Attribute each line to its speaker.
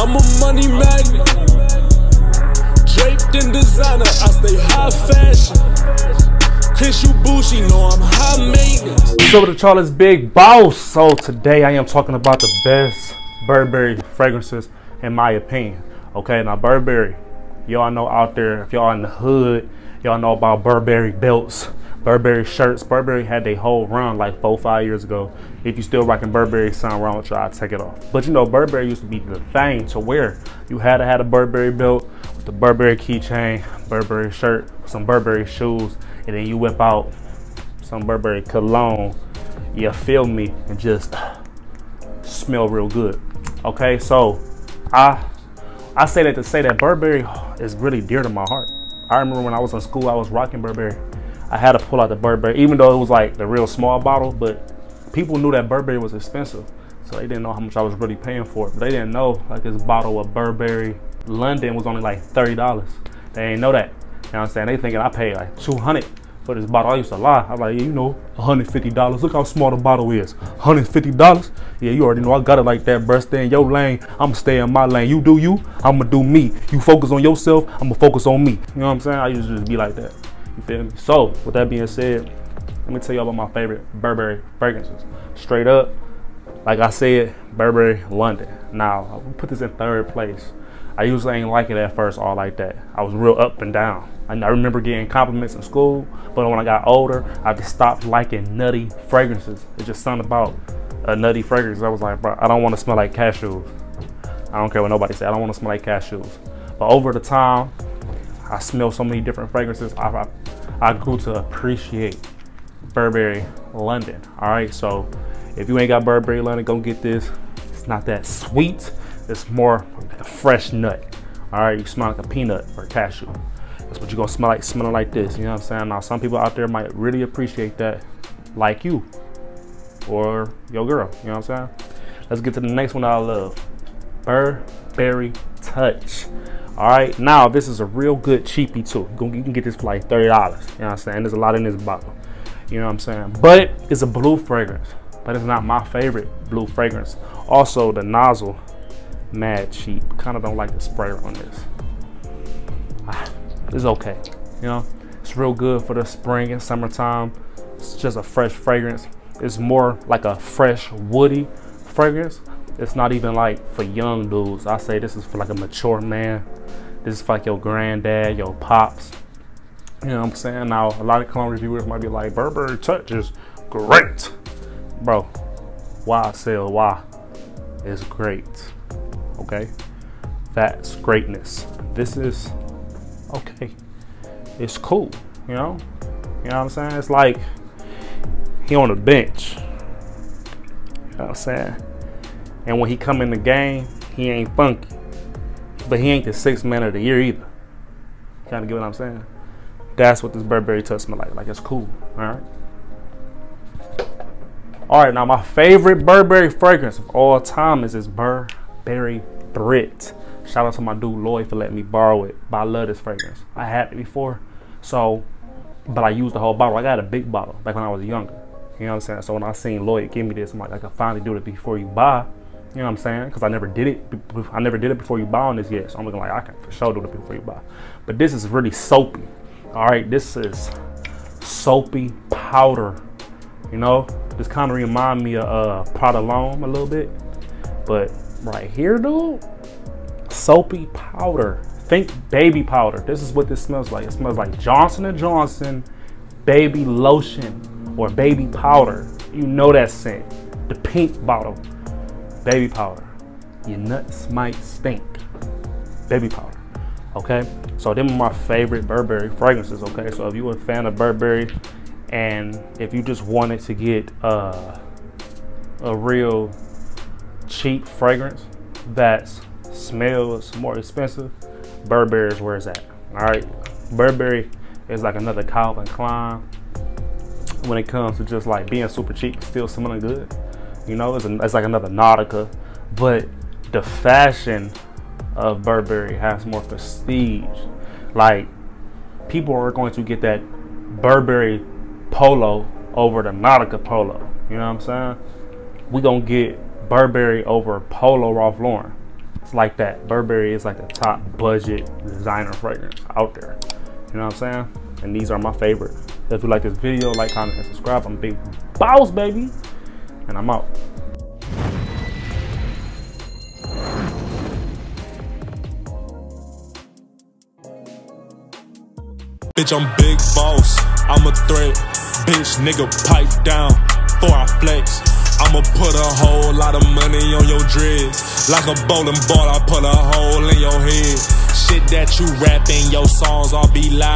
Speaker 1: I'm a money magnet. Draped in designer, I stay high fashion. You Bushi, know I'm high maintenance.
Speaker 2: What's up the Charlie's Big Boss? So today I am talking about the best Burberry fragrances in my opinion. Okay, now Burberry, y'all know out there, if y'all in the hood, y'all know about Burberry belts, Burberry shirts. Burberry had their whole run like four, five years ago. If you're still rocking Burberry, something wrong with you, I'll take it off. But you know, Burberry used to be the thing to wear. You had to have a Burberry belt with the Burberry keychain, Burberry shirt, some Burberry shoes, and then you whip out some Burberry cologne. You feel me? And just smell real good. Okay, so I I say that to say that Burberry is really dear to my heart. I remember when I was in school, I was rocking Burberry. I had to pull out the Burberry, even though it was like the real small bottle, but people knew that Burberry was expensive. So they didn't know how much I was really paying for it. But they didn't know like this bottle of Burberry London was only like $30. They didn't know that. You know what I'm saying? They thinking I paid like 200 for this bottle. I used to lie. I was like, yeah, you know, $150. Look how small the bottle is. $150? Yeah, you already know I got it like that, bruh. Stay in your lane. I'ma stay in my lane. You do you, I'ma do me. You focus on yourself, I'ma focus on me. You know what I'm saying? I used to just be like that. You feel me? So, with that being said, let me tell you about my favorite Burberry fragrances. Straight up, like I said, Burberry London. Now, I'll put this in third place. I usually ain't like it at first, all like that. I was real up and down. I remember getting compliments in school, but when I got older, I just stopped liking nutty fragrances. It's just something about a nutty fragrance. I was like, bro, I don't want to smell like cashews. I don't care what nobody say. I don't want to smell like cashews. But over the time, I smell so many different fragrances. I, I, I grew to appreciate Burberry London. All right, so if you ain't got Burberry London, go get this. It's not that sweet. It's more like a fresh nut. All right, you smell like a peanut or a cashew. That's what you're gonna smell like, smelling like this. You know what I'm saying? Now, some people out there might really appreciate that, like you or your girl. You know what I'm saying? Let's get to the next one I love. Burberry Touch. All right, now this is a real good cheapie too. You can get this for like $30. You know what I'm saying? There's a lot in this bottle. You know what I'm saying? But it's a blue fragrance, but it's not my favorite blue fragrance. Also, the nozzle, mad cheap. Kind of don't like the spray on this. Ah, it's okay, you know? It's real good for the spring and summertime. It's just a fresh fragrance. It's more like a fresh, woody fragrance. It's not even like for young dudes. I say this is for like a mature man. This is for like your granddad, your pops. You know what I'm saying? Now, a lot of cologne reviewers might be like, Burberry Touch is great. Bro, why sell why? It's great. Okay? That's greatness. This is okay. It's cool, you know? You know what I'm saying? It's like he on the bench. You know what I'm saying? And when he come in the game, he ain't funky. But he ain't the sixth man of the year either. Kind of get what I'm saying? That's what this Burberry touch smell like. Like it's cool. All right. All right. Now my favorite Burberry fragrance of all time is this Burberry Brit. Shout out to my dude Lloyd for letting me borrow it. But I love this fragrance. I had it before, so but I used the whole bottle. I got a big bottle back when I was younger. You know what I'm saying? So when I seen Lloyd give me this, I'm like, I can finally do it before you buy. You know what I'm saying? Because I never did it. I never did it before you buy on this yet. So I'm looking like I can for sure do it before you buy. But this is really soapy. All right, this is soapy powder. You know, this kind of remind me of uh, Prada L'Homme a little bit. But right here, dude, soapy powder. Think baby powder. This is what this smells like. It smells like Johnson & Johnson baby lotion or baby powder. You know that scent. The pink bottle baby powder. Your nuts might stink. Baby powder. Okay? So them are my favorite Burberry fragrances, okay? So if you're a fan of Burberry and if you just wanted to get uh, a real cheap fragrance that smells more expensive, Burberry is where it's at. All right? Burberry is like another Calvin Klein when it comes to just like being super cheap, still smelling good. You know, it's, a, it's like another Nautica, but the fashion of Burberry has more prestige. Like people are going to get that Burberry polo over the Nautica polo. You know what I'm saying? We gonna get Burberry over Polo Ralph Lauren. It's like that. Burberry is like the top budget designer fragrance out there. You know what I'm saying? And these are my favorite. If you like this video, like, comment, and subscribe. I'm Big Boss, baby. And I'm out.
Speaker 1: Bitch, I'm big boss. I'm a threat. Bitch, nigga, pipe down before I flex. I'ma put a whole lot of money on your dreads. Like a bowling ball, I put a hole in your head. Shit that you rapping, your songs all be live.